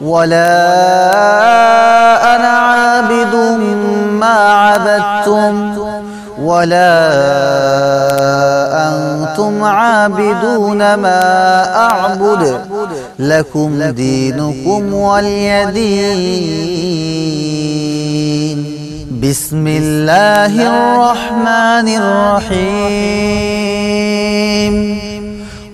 ولا أنا عابد ما عبدتم ولا أنتم عابدون ما أعبد لكم دينكم ولي دين بسم الله الرحمن الرحيم